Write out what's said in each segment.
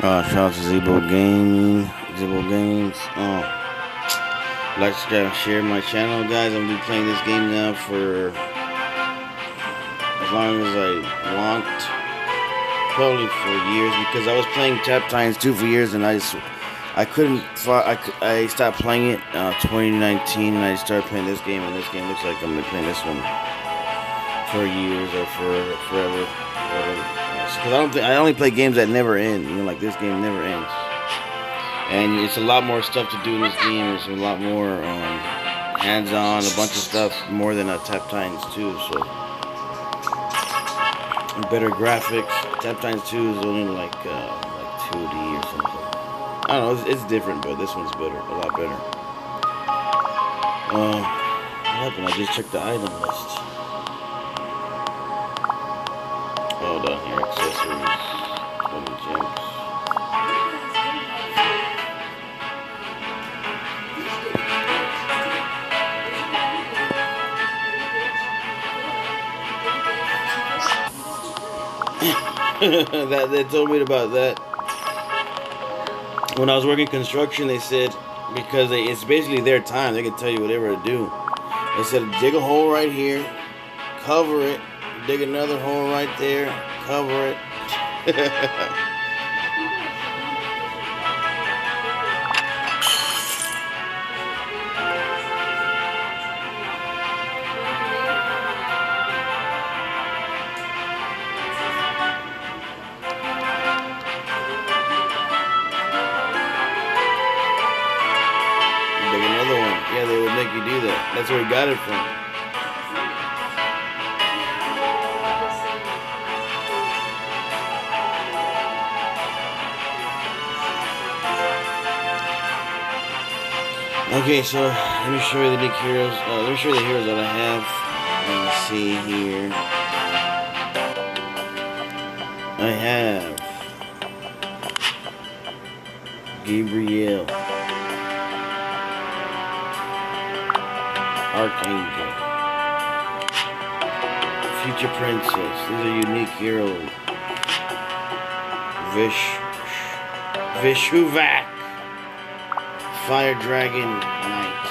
Uh, shout out to Zeeebo Gaming, Zeeebo Games. Uh, like, subscribe, share my channel, guys. I'm gonna be playing this game now for as long as I want, probably for years, because I was playing Tap Titans 2 for years, and I just, I couldn't, I, I stopped playing it uh, 2019, and I started playing this game, and this game looks like I'm gonna be playing this one for years or for forever, whatever. Because I don't think I only play games that never end. You know, like this game never ends. And it's a lot more stuff to do in this game. It's a lot more um, hands-on, a bunch of stuff more than a Tap Titans 2. So better graphics. Tap Titans 2 is only like uh, like 2D or something. I don't know. It's, it's, different, but this one's better, a lot better. Uh, what happened? I just checked the item list. Oh, down here, accessories, 20 gems. that they told me about that. When I was working construction, they said because they, it's basically their time, they can tell you whatever to do. They said dig a hole right here, cover it, dig another hole right there, cover it. dig another one. Yeah, they would make you do that. That's where he got it from. Okay, so let me show you the big heroes. Uh, let me show you the heroes that I have. Let me see here. I have Gabriel, Archangel, Future Princess. These are unique heroes. Vish, Vishuvac. Fire Dragon Knight.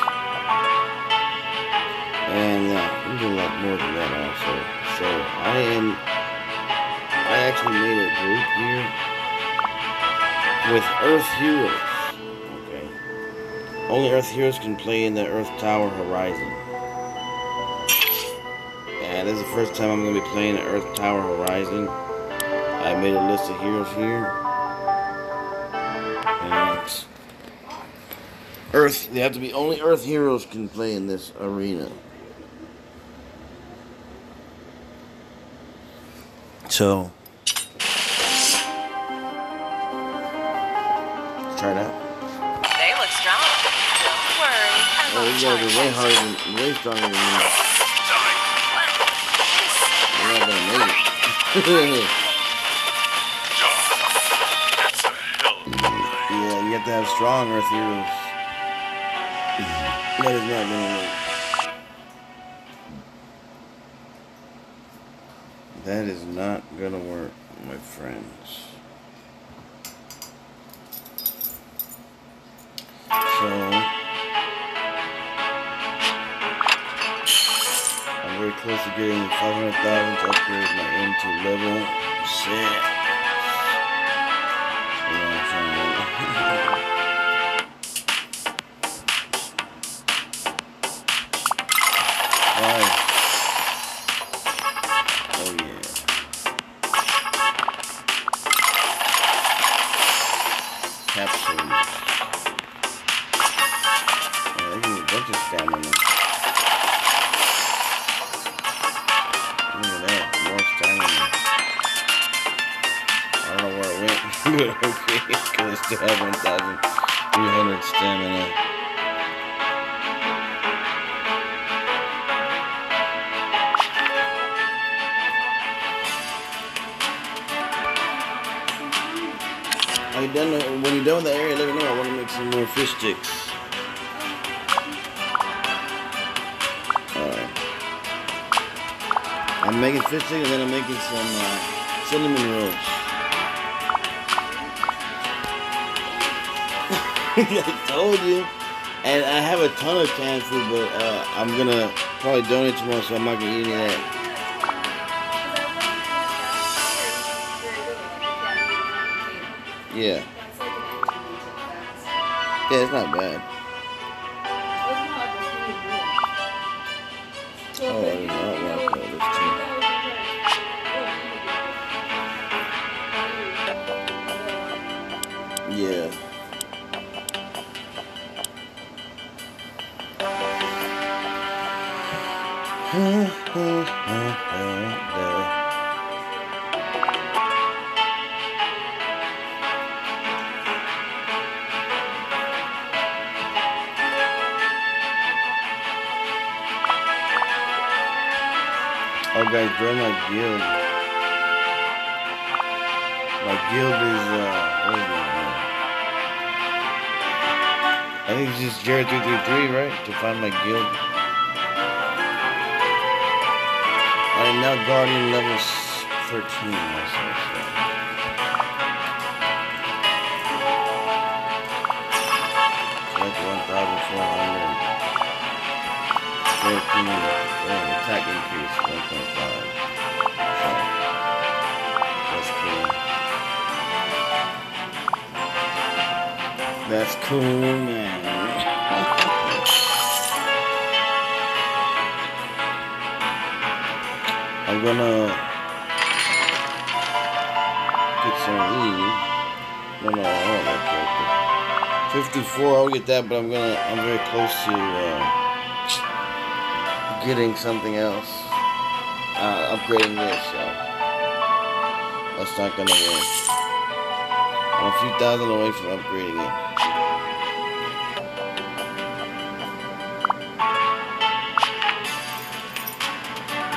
And uh, we do a lot more than that also. So I am, I actually made a group here with Earth Heroes. Okay. Only Earth Heroes can play in the Earth Tower Horizon. And this is the first time I'm going to be playing the Earth Tower Horizon. I made a list of heroes here. Earth, they have to be only Earth heroes can play in this arena. So, try it out. They look strong. Don't worry. I Oh, won't you guys charge are way harder than, way stronger than me. You're not gonna make it. yeah, you have to have strong Earth heroes. That is not gonna work. That is not gonna work, my friends. So I'm very close to getting 500,000 to upgrade my aim to level six. Done? uh, When you're done with the area, let me know. I want to make some more fish sticks. Alright. I'm making fish sticks and then I'm making some uh, cinnamon rolls. I told you. And I have a ton of canned food, but uh, I'm gonna probably donate tomorrow, so I'm not gonna eat any of that. Yeah. Yeah, it's not bad. Oh, I did not like all this tea. Yeah. guys, join my guild. My guild is, uh, what is it? I think it's just Jarred333, right? To find my guild. I am now Guardian level 13. myself, so. So that's 1,400. 13. Oh, attack increase 1.5. So, that's cool. That's cool, man. I'm gonna get some these. No, no, I don't like that. 54, I'll get that, but I'm gonna, I'm very close to uh, getting something else. Uh, upgrading this, so that's not gonna work. I'm a few thousand away from upgrading it.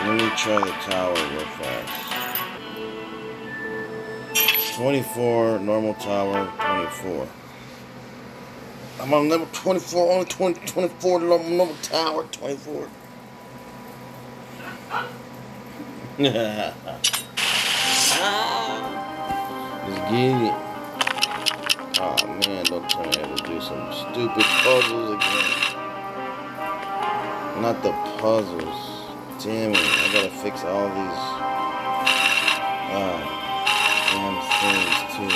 Let me try the tower real fast. 24, normal tower, 24. I'm on level 24, only 20, 24, normal, normal tower, 24. Just get it. Oh man, don't tell me I have to do some stupid puzzles again. Not the puzzles. Damn it, I gotta fix all these uh, damn things too.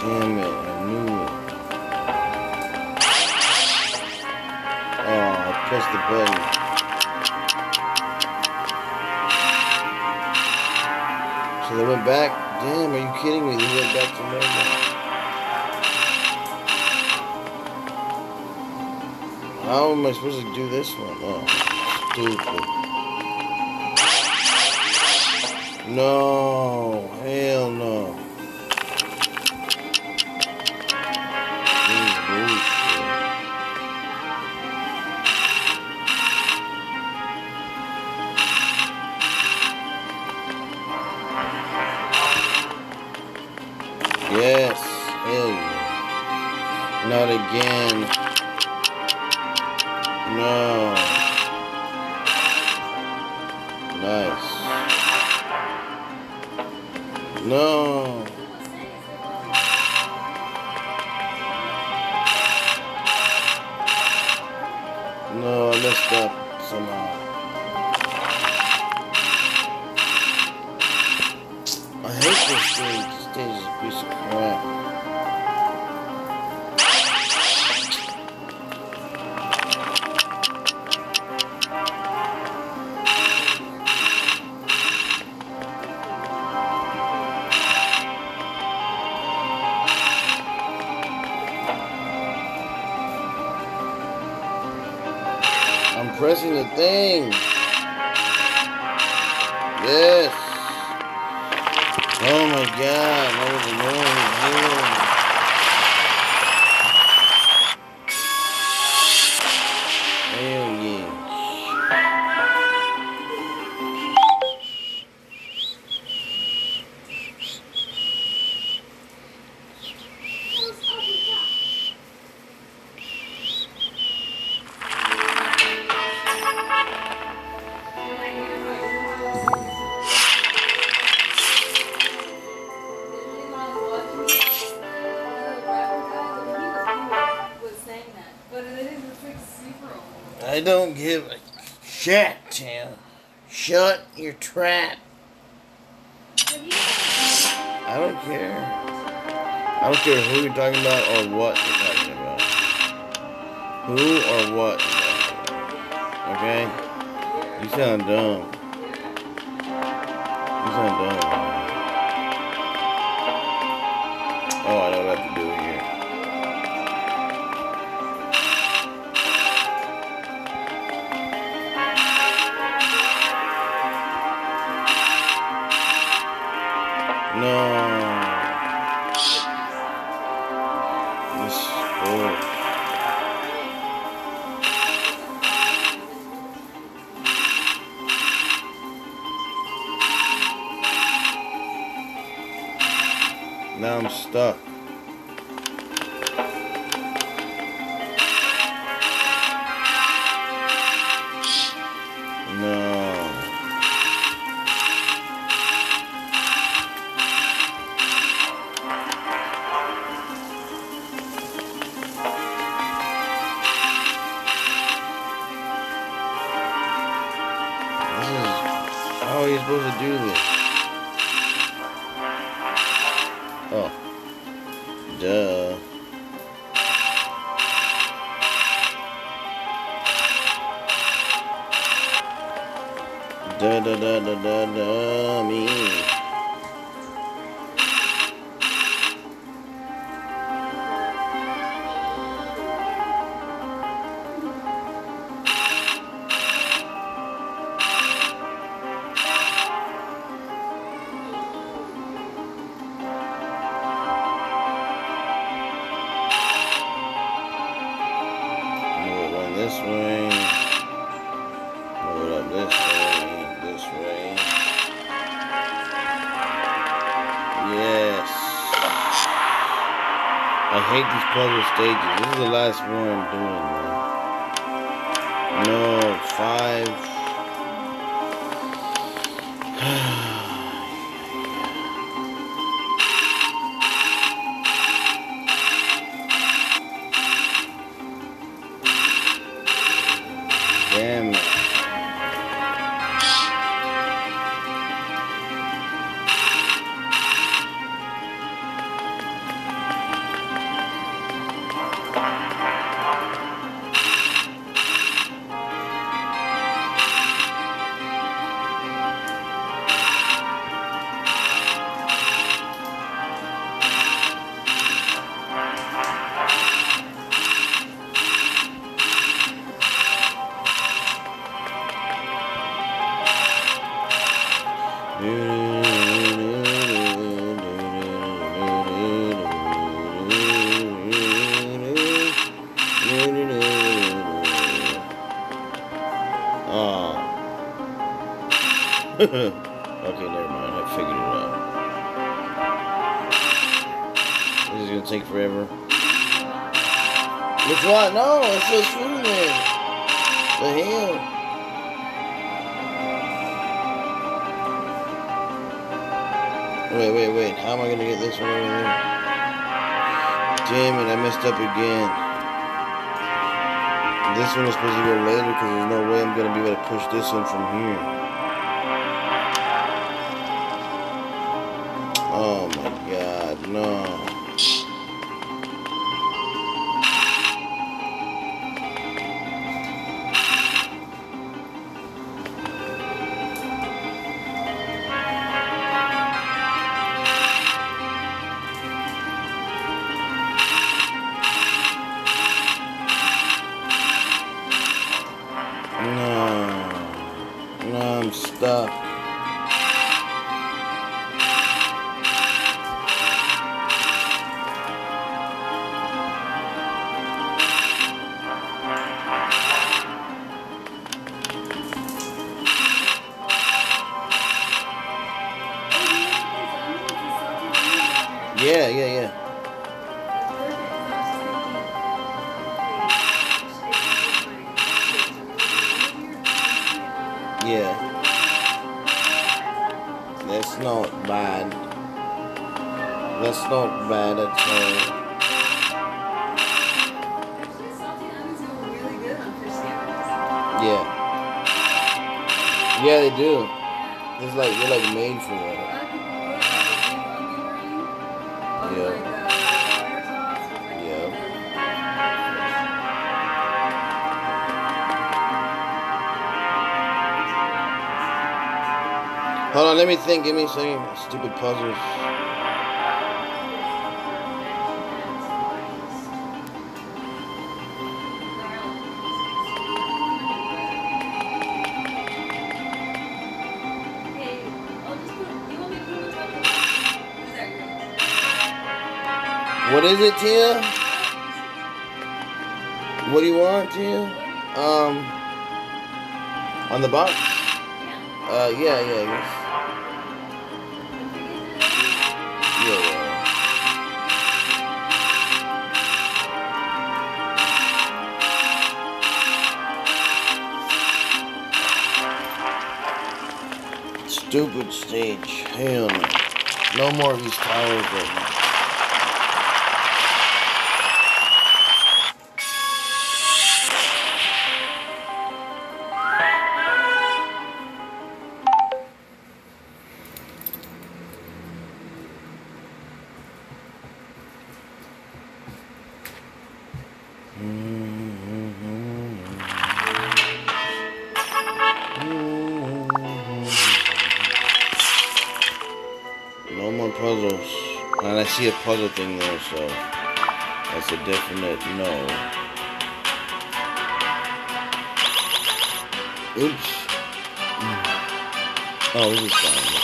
Damn it, I knew it. Oh, I pressed the button. So they went back. Damn, are you kidding me? They went back to normal. How am I supposed to do this one? Oh, stupid. No, hell no. Yes, hell yeah. Not again. No. Nice. No. No, I messed up Yes. Oh my god, that was annoying. Okay? You sound dumb. You sound dumb. Oh, I I have to do you supposed to do this? Oh. Duh. Da da da da da da I hate these puzzle stages. This is the last one I'm doing, man. No, five. okay, never mind. I figured it out. This is gonna take forever. Which one? No, it's just food there. The hell? Wait, wait, wait. How am I gonna get this one over there? Damn it, I messed up again. This one is supposed to go later because there's no way I'm gonna be able to push this one from here. Yeah, they do. It's like you're like made for that. Yeah. Yeah. Hold on, let me think. Give me some stupid puzzles. What is it, Tia? What do you want, Tia? Um, on the box? Uh, yeah, yeah. Yeah, yeah. Stupid stage. Hell no. No more of these towers right now. See a puzzle thing there, so that's a definite no. Oops. Mm. Oh, this is fine.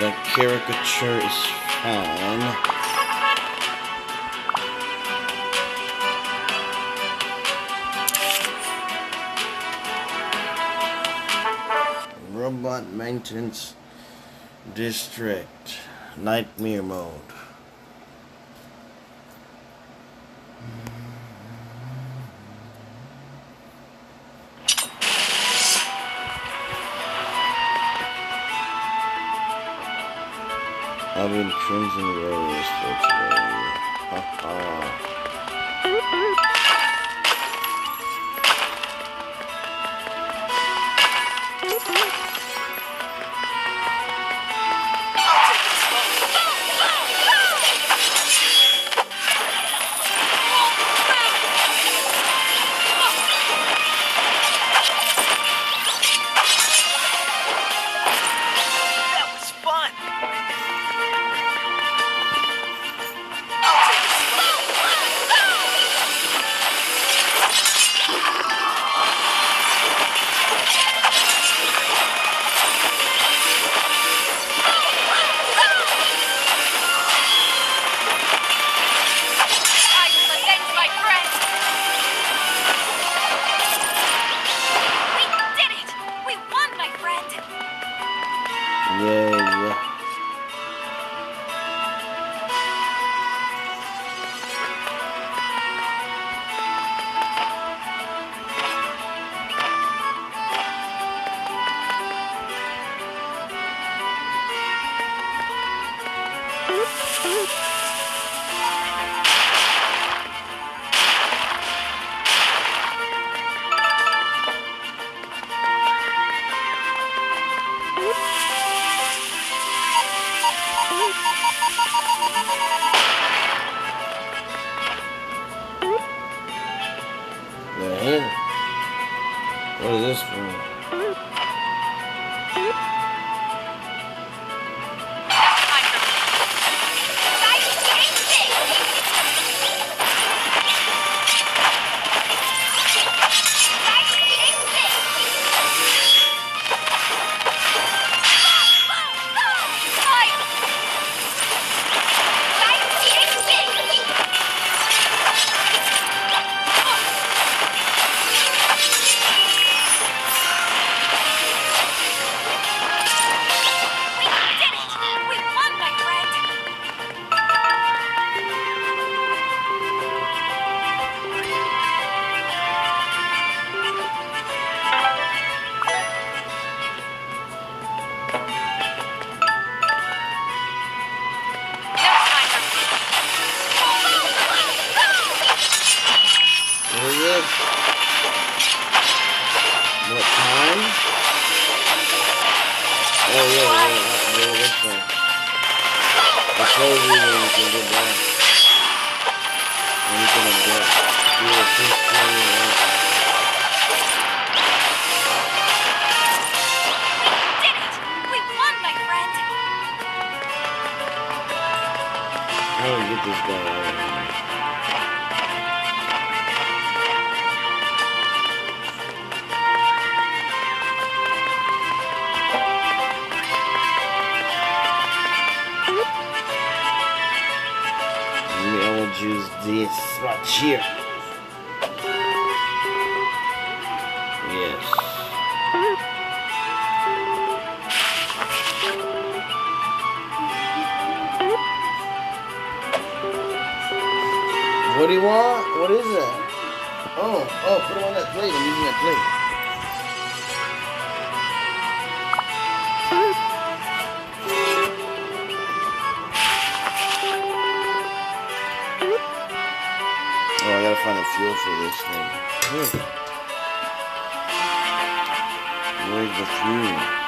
The caricature is fine. Maintenance District. Nightmare mode. I've been crimson rose for today. Ha ha. I will this right here. Yes. What do you want? What is that? Oh, oh, put it on that plate. I'm using that plate. Fuel for this thing. Where's the fuel?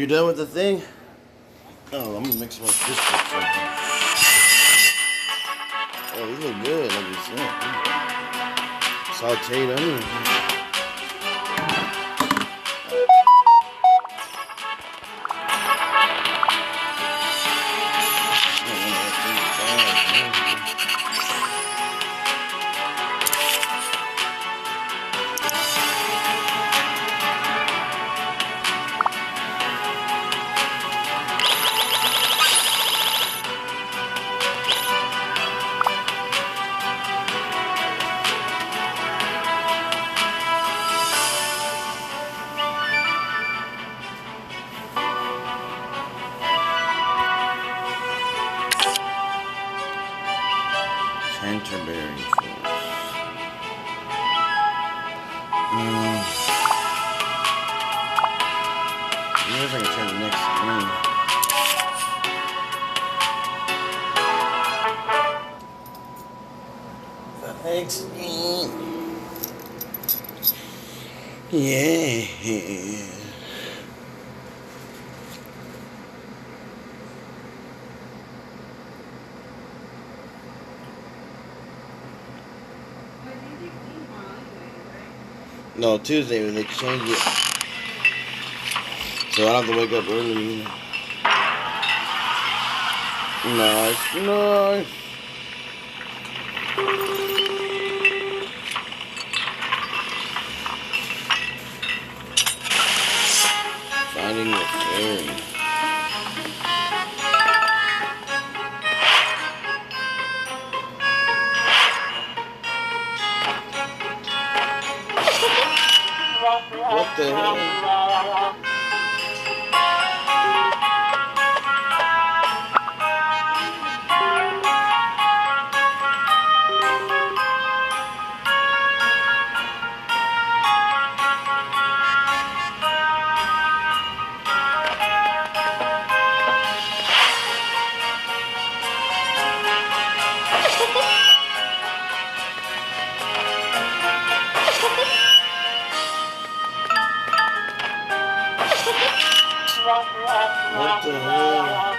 you're done with the thing? Oh, I'm gonna mix my fish right. Oh, these look good, like you said. Sauteed. Tuesday when they change it. So I don't have to wake up early. Nice, nice. Finding the fairy. What the hell? What the hell?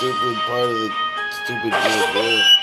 Stupid part of the stupid there.